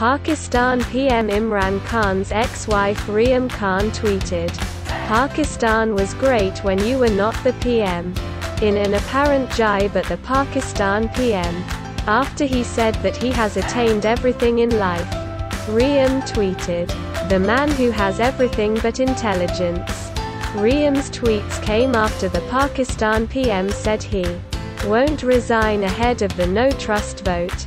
Pakistan PM Imran Khan's ex-wife Reham Khan tweeted, Pakistan was great when you were not the PM. In an apparent jibe at the Pakistan PM. After he said that he has attained everything in life. Reham tweeted, The man who has everything but intelligence. Reham's tweets came after the Pakistan PM said he won't resign ahead of the no trust vote.